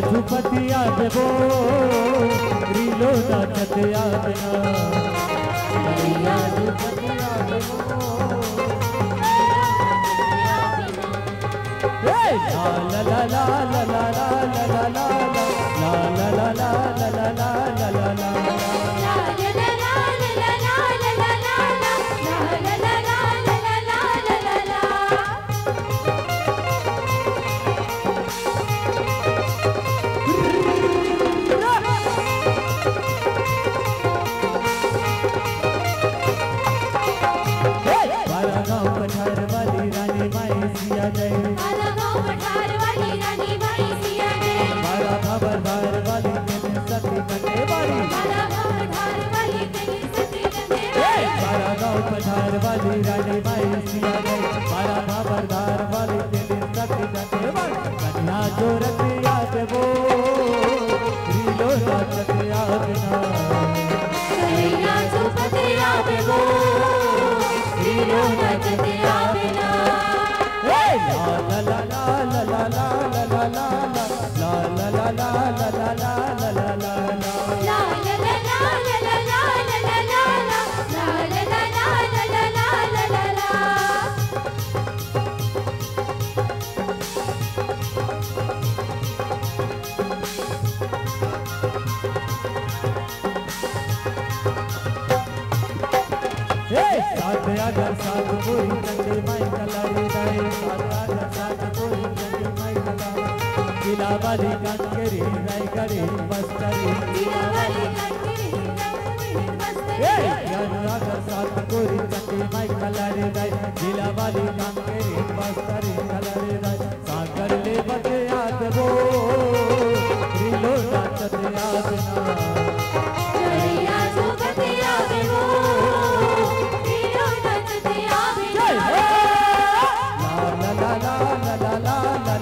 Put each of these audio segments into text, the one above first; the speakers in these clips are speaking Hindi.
झुपतिया देवो ला ला ला ला ला ला ला ला ला ला। आओ पठार वाली रानी माई सिया गई बारा खबरदार वाली दिल सक जाते कन्या जो रतिया से वो रीलो रतिया बिना सैया जो पतिया पे वो दिलावाली कंकरी रायगरी बस्तरी दिलावाली कंकरी रायगरी सात कोरी चंडी माई कलर दाई दिलावाली कंकरी बस्तरी कलर दाई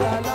la la